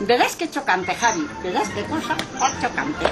Verás qué chocante, Javi. Verás qué cosa tan chocante.